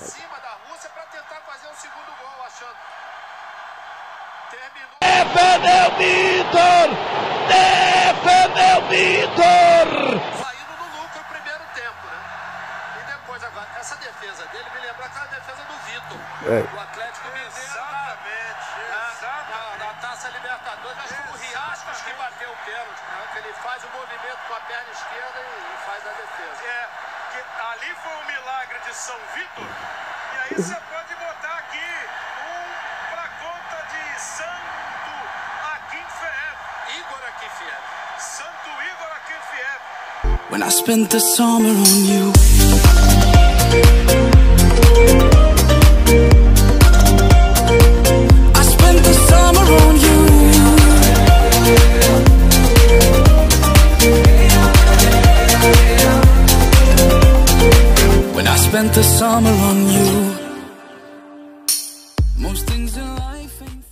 cima da Rússia para tentar fazer o segundo gol, achando. Terminou. Defendeu Vitor! Defendeu Vitor! Saindo no lucro o primeiro tempo, né? E depois agora, essa defesa dele me lembra aquela defesa do Vitor. É. O Atlético Mineiro. Exatamente, na- exatamente. Na, na Taça Libertadores, acho que o Riascos que bateu o pênalti, né? Que ele faz o movimento com a perna esquerda e, e faz a defesa. É, que ali foi um milagre de São Vitor. E aí você pode botar aqui um pra conta de Santo Akinfeev. Igor Akifiev. Santo Igor Akinfeev. When I spent the summer on you. Spent the summer on you. Most things in life ain't